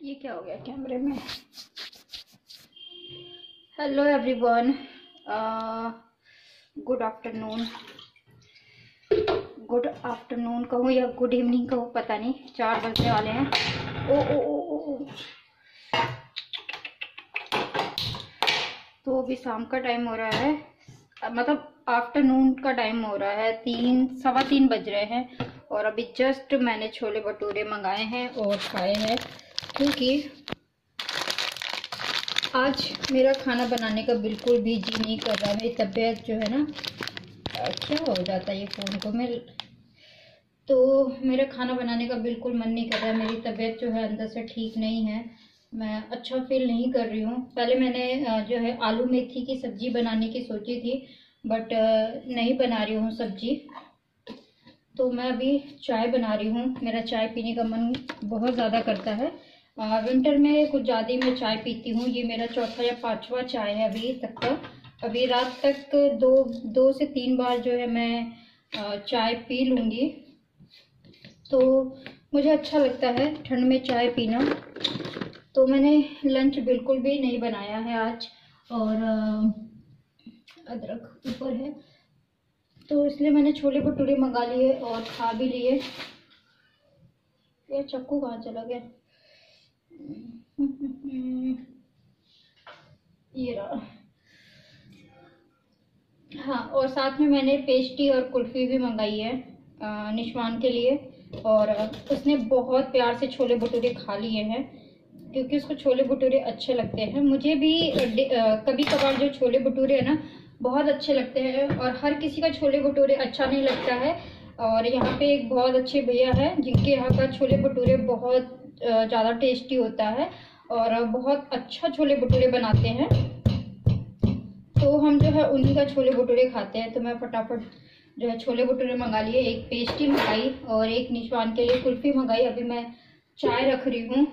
ये क्या हो गया कैमरे में? Hello everyone good afternoon good afternoon कहूँ या गुड इवनिंग कहूँ पता नहीं चार बजने वाले हैं। ओ ओ ओ ओ, ओ। तो अभी शाम का टाइम हो रहा है। मतलब आफ्टरनून का टाइम हो रहा है तीन सवा तीन बज रहे हैं। और अभी जस्ट मैंने छोले भटूरे मंगाए हैं और खाए हैं। क्योंकि आज मेरा खाना बनाने का बिल्कुल भी जी नहीं कर रहा मेरी तबीयत जो है ना क्या हो जाता है ये फ़ोन को? मैं तो मेरा खाना बनाने का बिल्कुल मन नहीं कर रहा मेरी तबीयत जो है अंदर से ठीक नहीं है। मैं अच्छा फील नहीं कर रही हूँ। पहले मैंने जो है आलू मेथी की सब्ज़ी बनाने की सोची थी बट नहीं बना रही हूँ सब्ज़ी। तो मैं अभी चाय बना रही हूँ। मेरा चाय पीने का मन बहुत ज़्यादा करता है। विंटर में कुछ ज़्यादा ही मैं चाय पीती हूँ। ये मेरा चौथा या पांचवा चाय है अभी तक का। अभी रात तक दो दो से तीन बार जो है मैं चाय पी लूँगी। तो मुझे अच्छा लगता है ठंड में चाय पीना। तो मैंने लंच बिल्कुल भी नहीं बनाया है आज। और अदरक ऊपर है। तो इसलिए मैंने छोले भटूरे मंगा लिए और खा भी लिए। ये चक्कू कहाँ चला गया? हाँ और साथ में मैंने पेस्ट्री और कुल्फ़ी भी मंगाई है निशवान के लिए। और उसने बहुत प्यार से छोले भटूरे खा लिए हैं, क्योंकि उसको छोले भटूरे अच्छे लगते हैं। मुझे भी कभी कभार जो छोले भटूरे है ना, बहुत अच्छे लगते हैं। और हर किसी का छोले भटूरे अच्छा नहीं लगता है। और यहाँ पे एक बहुत अच्छे भैया है, जिनके यहाँ का छोले भटूरे बहुत ज़्यादा टेस्टी होता है और बहुत अच्छा छोले भटूरे बनाते हैं। तो हम जो है उन्हीं का छोले भटूरे खाते हैं। तो मैं फटाफट जो है छोले भटूरे मंगा लिए, एक पेस्टी मंगाई और एक निशवान के लिए कुल्फ़ी मंगाई। अभी मैं चाय रख रही हूँ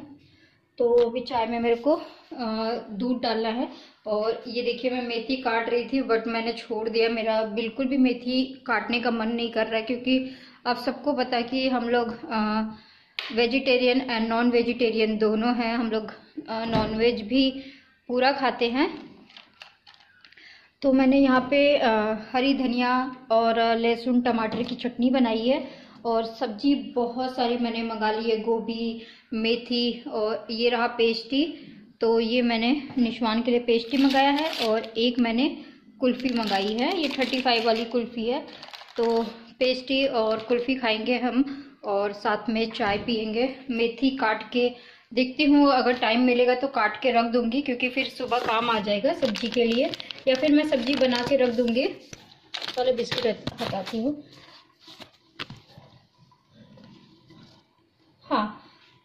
तो अभी चाय में मेरे को दूध डालना है। और ये देखिए, मैं मेथी काट रही थी बट मैंने छोड़ दिया। मेरा बिल्कुल भी मेथी काटने का मन नहीं कर रहा है, क्योंकि आप सबको पता कि हम लोग वेजिटेरियन एंड नॉन वेजिटेरियन दोनों हैं। हम लोग नॉन वेज भी पूरा खाते हैं। तो मैंने यहाँ पे हरी धनिया और लहसुन, टमाटर की चटनी बनाई है और सब्ज़ी बहुत सारी मैंने मंगा ली है। गोभी, मेथी और ये रहा पेस्टी। तो ये मैंने निशवान के लिए पेस्टी मंगाया है और एक मैंने कुल्फ़ी मंगाई है। ये थर्टी फाइव वाली कुल्फ़ी है। तो पेस्टी और कुल्फ़ी खाएँगे हम और साथ में चाय पियेंगे। मेथी काट के देखती हूँ, अगर टाइम मिलेगा तो काट के रख दूँगी, क्योंकि फिर सुबह काम आ जाएगा सब्ज़ी के लिए, या फिर मैं सब्ज़ी बना के रख दूँगी। पहले बिस्किट हटाती हूँ। हाँ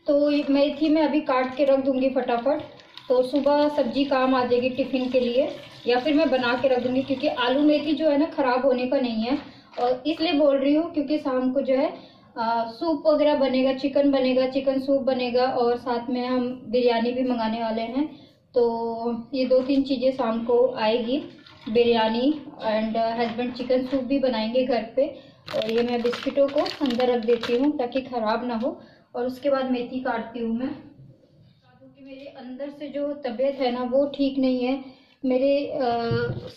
तो मेथी मैं अभी काट के रख दूँगी फटाफट। तो सुबह सब्ज़ी काम आ जाएगी टिफ़िन के लिए, या फिर मैं बना के रख दूँगी, क्योंकि आलू मेथी जो है ना, ख़राब होने का नहीं है। और इसलिए बोल रही हूँ, क्योंकि शाम को जो है सूप वगैरह बनेगा चिकन बनेगा चिकन सूप बनेगा और साथ में हम बिरयानी भी मंगाने वाले हैं। तो ये दो तीन चीज़ें शाम को आएगी। Biryani and husband chicken soup भी बनाएँगे घर पे। और ये मैं बिस्किटों को अंदर रख देती हूँ ताकि ख़राब ना हो। और उसके बाद मेथी काटती हूँ मैं। क्योंकि मेरे अंदर से जो तबीयत है ना वो ठीक नहीं है। मेरे आ,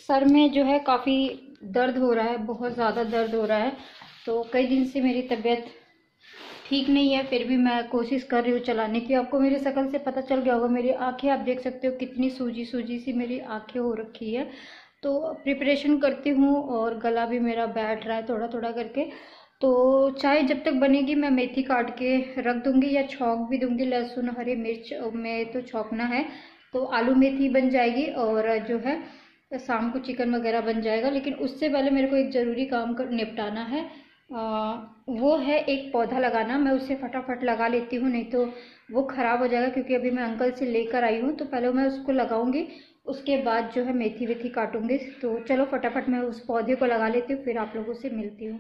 सर में जो है काफ़ी दर्द हो रहा है बहुत ज़्यादा दर्द हो रहा है। तो कई दिन से मेरी तबीयत ठीक नहीं है, फिर भी मैं कोशिश कर रही हूँ चलाने की। आपको मेरी शक्ल से पता चल गया होगा, मेरी आँखें, आप देख सकते हो कितनी सूजी सूजी सी मेरी आँखें हो रखी है। तो प्रिपरेशन करती हूँ और गला भी मेरा बैठ रहा है थोड़ा थोड़ा करके। तो चाय जब तक बनेगी, मैं मेथी काट के रख दूँगी या छौंक भी दूँगी, लहसुन, हरी मिर्च में तो छौंकना है। तो आलू मेथी बन जाएगी और जो है शाम को चिकन वगैरह बन जाएगा, लेकिन उससे पहले मेरे को एक ज़रूरी काम कर निपटाना है। वो है एक पौधा लगाना, मैं उसे फटाफट लगा लेती हूँ, नहीं तो वो ख़राब हो जाएगा, क्योंकि अभी मैं अंकल से लेकर आई हूँ तो पहले मैं उसको लगाऊँगी, उसके बाद जो है मेथी वेथी काटूँगी तो चलो फटाफट मैं उस पौधे को लगा लेती हूँ, फिर आप लोगों से मिलती हूँ।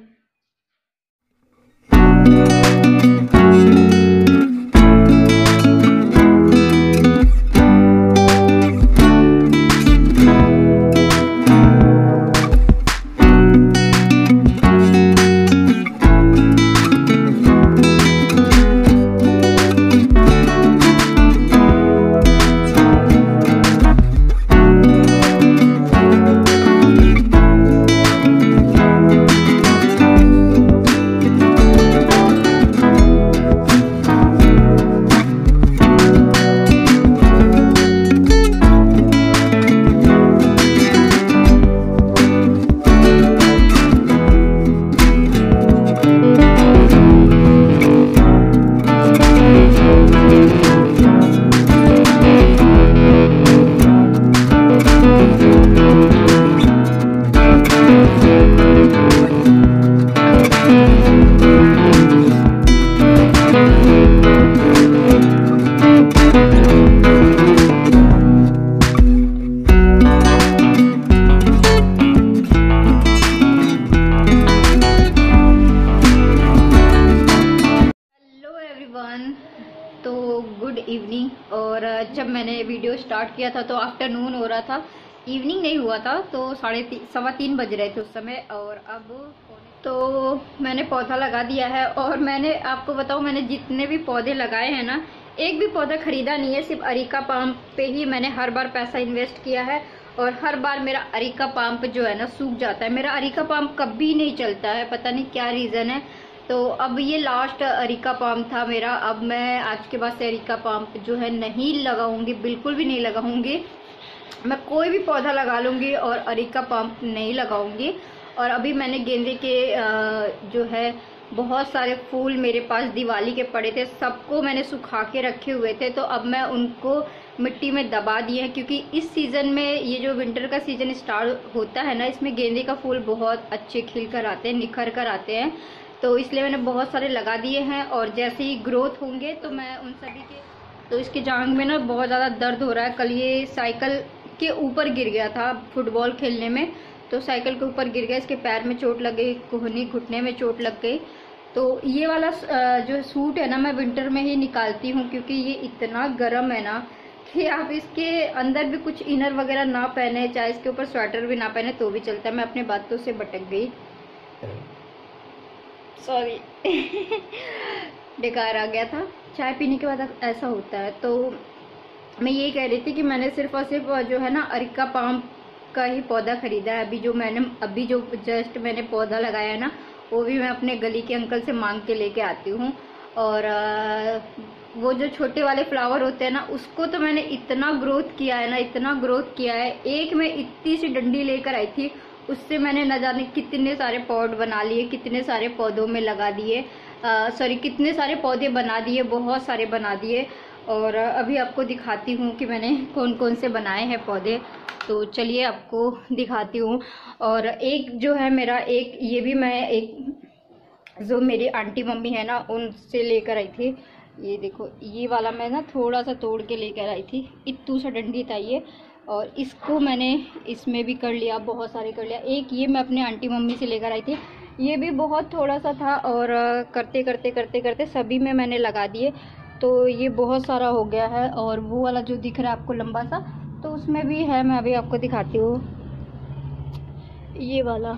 जब मैंने वीडियो स्टार्ट किया था तो आफ्टरनून हो रहा था। इवनिंग नहीं हुआ था तो साढ़े ती, सवा तीन बज रहे थे उस समय और अब तो मैंने पौधा लगा दिया है और मैंने आपको बताऊँ मैंने जितने भी पौधे लगाए हैं ना एक भी पौधा खरीदा नहीं है सिर्फ़ अरिका पाम पे ही मैंने हर बार पैसा इन्वेस्ट किया है और हर बार मेरा अरिका पाम्प जो है ना सूख जाता है। मेरा अरिका पाम्प कभी नहीं चलता है पता नहीं क्या रीज़न है तो अब ये लास्ट अरिका पाम था मेरा। अब मैं आज के बाद से अरिका पाम्प जो है नहीं लगाऊँगी, बिल्कुल भी नहीं लगाऊँगी। मैं कोई भी पौधा लगा लूँगी और अरिका पाम्प नहीं लगाऊँगी। और अभी मैंने गेंदे के जो है, बहुत सारे फूल मेरे पास दिवाली के पड़े थे, सबको मैंने सुखा के रखे हुए थे। तो अब मैं उनको मिट्टी में दबा दिए हैं, क्योंकि इस सीज़न में ये जो विंटर का सीज़न स्टार्ट होता है ना, इसमें गेंदे का फूल बहुत अच्छे खिल कर आते हैं, निखर कर आते हैं। तो इसलिए मैंने बहुत सारे लगा दिए हैं और जैसे ही ग्रोथ होंगे तो मैं उन सभी के तो इसके जांग में ना बहुत ज़्यादा दर्द हो रहा है। कल ये साइकिल के ऊपर गिर गया था फुटबॉल खेलने में तो साइकिल के ऊपर गिर गया। इसके पैर में चोट लग गई, कोहनी, घुटने में चोट लग गई। तो ये वाला जो सूट है ना, मैं विंटर में ही निकालती हूँ क्योंकि ये इतना गर्म है ना कि आप इसके अंदर भी कुछ इनर वगैरह ना पहने, चाहे इसके ऊपर स्वेटर भी ना पहने तो भी चलता है। मैं अपने बातों से भटक गई। सॉरी बेकार आ गया था। चाय पीने के बाद ऐसा होता है। तो मैं यही कह रही थी कि मैंने सिर्फ़ और सिर्फ़, जो है ना, अरिका पाम का ही पौधा खरीदा है। अभी जो मैंने, अभी जो जस्ट मैंने पौधा लगाया है ना, वो भी मैं अपने गली के अंकल से मांग के लेके आती हूँ। और वो जो छोटे वाले फ्लावर होते हैं ना, उसको तो मैंने इतना ग्रोथ किया है ना, इतना ग्रोथ किया है। एक में इतनी सी डंडी लेकर आई थी उससे मैंने न जाने कितने सारे पौध बना लिए, कितने सारे पौधों में लगा दिए सॉरी कितने सारे पौधे बना दिए, बहुत सारे बना दिए। और अभी आपको दिखाती हूँ कि मैंने कौन कौन से बनाए हैं पौधे। तो चलिए आपको दिखाती हूँ। और एक जो है मेरा एक, ये भी मैं एक, जो मेरी आंटी मम्मी है ना, उनसे लेकर आई थी। ये देखो, ये वाला मैं ना थोड़ा सा तोड़ के लेकर आई थी। इतू सा डंडी था ये और इसको मैंने इसमें भी कर लिया, बहुत सारे कर लिया। एक ये मैं अपने आंटी मम्मी से लेकर आई थी। ये भी बहुत थोड़ा सा था और करते करते करते करते सभी में मैंने लगा दिए। तो ये बहुत सारा हो गया है और वो वाला जो दिख रहा है आपको लंबा सा तो उसमें भी है, मैं अभी आपको दिखाती हूँ। ये वाला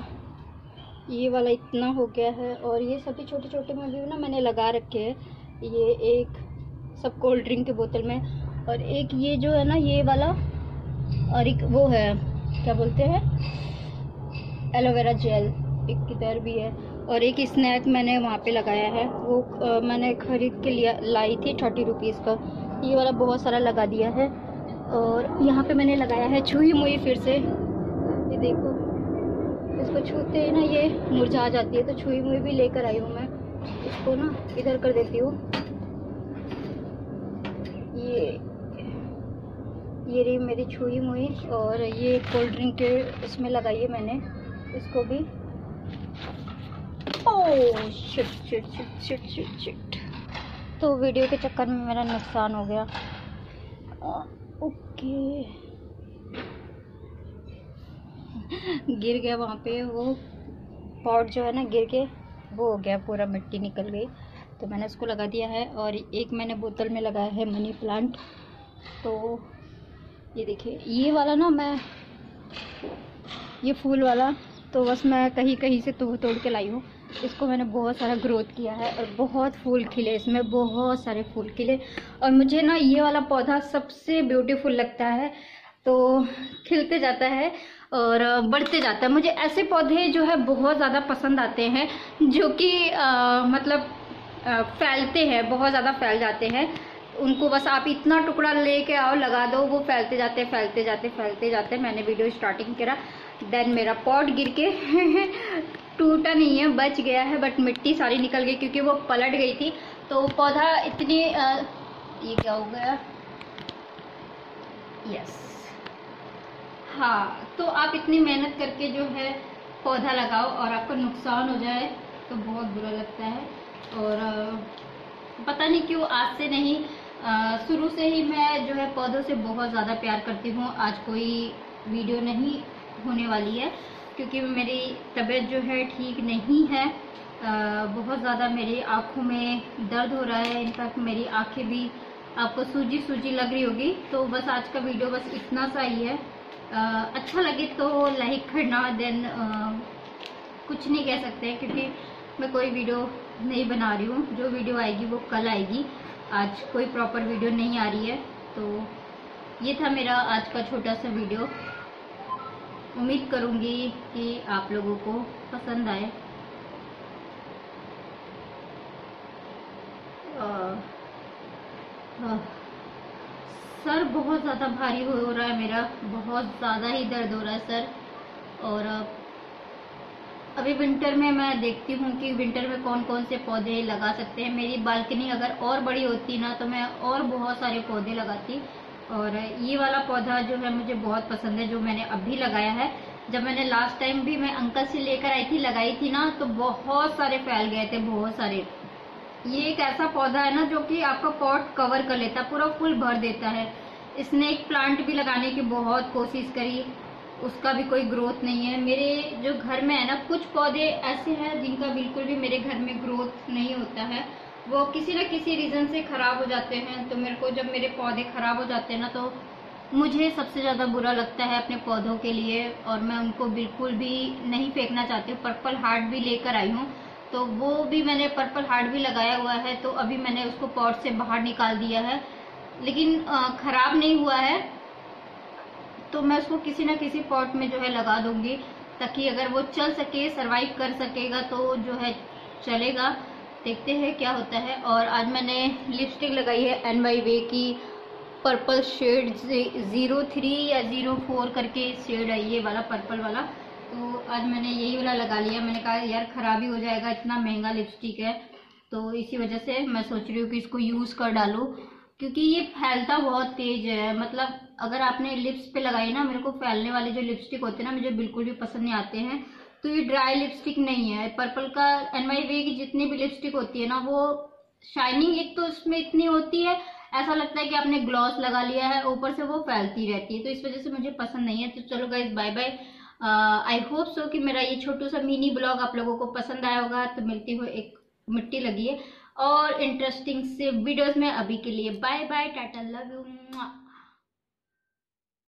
ये वाला इतना हो गया है और ये सभी छोटे छोटे में भी ना मैंने लगा रखे हैं। ये एक सब कोल्ड ड्रिंक के बोतल में और एक ये जो है ना, ये वाला और एक वो है क्या बोलते हैं? एलोवेरा जेल एक किधर भी है। और एक स्नैक मैंने वहाँ पे लगाया है। वो आ, मैंने ख़रीद के लिया लाई थी थर्टी रुपीज़ का। ये वाला बहुत सारा लगा दिया है। और यहाँ पे मैंने लगाया है छुई मुई फिर से। ये देखो इसको छूते ही ना ये मुरझा जाती है तो छुई मुई भी लेकर आई हूँ मैं। इसको ना इधर कर देती हूँ। ये ये रही मेरी छुई मुई और ये कोल्ड ड्रिंक के इसमें लगाई है मैंने। इसको भी। ओह shit shit shit shit shit shit तो वीडियो के चक्कर में मेरा नुकसान हो गया। ओके। गिर गया वहाँ पे। वो पॉट जो है ना गिर के, वो हो गया, पूरा मिट्टी निकल गई। तो मैंने उसको लगा दिया है और एक मैंने बोतल में लगाया है मनी प्लांट। तो ये देखिए, ये वाला ना मैं, ये फूल वाला तो बस मैं कहीं कहीं से तोड़ तोड़ के लाई हूँ। इसको मैंने बहुत सारा ग्रोथ किया है और बहुत फूल खिले इसमें, बहुत सारे फूल खिले। और मुझे ना ये वाला पौधा सबसे ब्यूटीफुल लगता है। तो खिलते जाता है और बढ़ते जाता है। मुझे ऐसे पौधे जो है बहुत ज़्यादा पसंद आते हैं, जो कि मतलब फैलते हैं, बहुत ज़्यादा फैल जाते हैं। उनको बस आप इतना टुकड़ा लेके आओ लगा दो वो फैलते जाते फैलते जाते फैलते जाते। मैंने वीडियो स्टार्टिंग करा देन मेरा पॉट गिर के टूटा नहीं है बच गया है बट मिट्टी सारी निकल गई क्योंकि वो पलट गई थी। तो पौधा इतनी आ, ये क्या हो गया? यस हाँ तो आप इतनी मेहनत करके जो है पौधा लगाओ और आपको नुकसान हो जाए तो बहुत बुरा लगता है। और पता नहीं क्यों आज से नहीं शुरू से ही मैं जो है पौधों से बहुत ज़्यादा प्यार करती हूँ। आज कोई वीडियो नहीं होने वाली है क्योंकि मेरी तबीयत जो है ठीक नहीं है। आ, बहुत ज़्यादा मेरी आँखों में दर्द हो रहा है। इनफैक्ट मेरी आँखें भी आपको सूजी सूजी लग रही होगी। तो बस आज का वीडियो बस इतना सा ही है। आ, अच्छा लगे तो लाइक करना देन कुछ नहीं कह सकते क्योंकि मैं कोई वीडियो नहीं बना रही हूँ। जो वीडियो आएगी वो कल आएगी। आज कोई प्रॉपर वीडियो नहीं आ रही है तो ये था मेरा आज का छोटा सा वीडियो उम्मीद करूँगी कि आप लोगों को पसंद आए. सर बहुत ज़्यादा भारी हो रहा है मेरा, बहुत ज़्यादा ही दर्द हो रहा है, सर. और अभी विंटर में मैं देखती हूँ कि विंटर में कौन कौन से पौधे लगा सकते हैं। मेरी बालकनी अगर और बड़ी होती ना तो मैं और बहुत सारे पौधे लगाती। और ये वाला पौधा जो है, मुझे बहुत पसंद है, जो मैंने अभी लगाया है। जब मैंने लास्ट टाइम भी मैं अंकल से लेकर आई थी, लगाई थी ना तो बहुत सारे फैल गए थे, बहुत सारे। ये एक ऐसा पौधा है ना, जो कि आपका पॉट कवर कर लेता पूरा फुल भर देता है। इसने एक प्लांट भी लगाने की बहुत कोशिश करी। उसका भी कोई ग्रोथ नहीं है। मेरे जो घर में है ना, कुछ पौधे ऐसे हैं जिनका बिल्कुल भी मेरे घर में ग्रोथ नहीं होता है। वो किसी न किसी रीजन से खराब हो जाते हैं। तो मेरे को जब मेरे पौधे खराब हो जाते हैं ना तो मुझे सबसे ज़्यादा बुरा लगता है अपने पौधों के लिए। और मैं उनको बिल्कुल भी नहीं फेंकना चाहती हूँ। पर्पल हार्ट भी लेकर आई हूँ। तो वो भी मैंने पर्पल हार्ट भी लगाया हुआ है। तो अभी मैंने उसको पॉट से बाहर निकाल दिया है। लेकिन ख़राब नहीं हुआ है। तो मैं उसको किसी ना किसी पॉट में जो है लगा दूँगी, ताकि अगर वो चल सके सरवाइव कर सकेगा तो जो है चलेगा। देखते हैं क्या होता है। और आज मैंने लिपस्टिक लगाई है एन वाई वे की। पर्पल शेड ज़ीरो थ्री या ज़ीरो फोर करके शेड है ये वाला पर्पल वाला। तो आज मैंने यही वाला लगा लिया। मैंने कहा, यार, खराबी हो जाएगा, इतना महँगा लिपस्टिक है। तो इसी वजह से मैं सोच रही हूँ कि इसको यूज़ कर डालूँ। क्योंकि ये फैलता बहुत तेज है। मतलब अगर आपने लिप्स पे लगाई ना, मेरे को फैलने वाले जो लिपस्टिक होते हैं ना, मुझे बिल्कुल भी पसंद नहीं आते हैं। तो ये ड्राई लिपस्टिक नहीं है। पर्पल का एन वाई वे की जितनी भी लिपस्टिक होती है ना, वो शाइनिंग एक तो उसमें इतनी होती है, ऐसा लगता है कि आपने ग्लॉस लगा लिया है, ऊपर से वो फैलती रहती है। तो इस वजह से मुझे पसंद नहीं है। तो चलो guys bye bye I hope so कि मेरा ये छोटू सा मिनी ब्लॉग आप लोगों को पसंद आया होगा। तो मिलती हुई एक मिट्टी लगी है। और इंटरेस्टिंग से वीडियोस में अभी के लिए bye bye tata love you